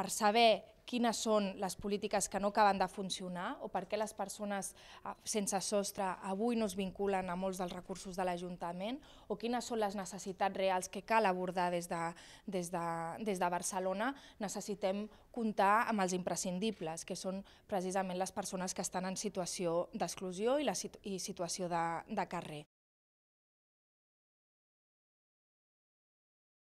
per saber quines són les polítiques que no acaben de funcionar o per què les persones eh, sense sostre avui no es vinculen a molts dels recursos de l'Ajuntament o quines són les necessitats reals que cal abordar des de, des de, des de Barcelona, necessitem comptar amb els imprescindibles, que són precisament les persones que estan en situació d'exclusió i, la, i situació de, de carrer.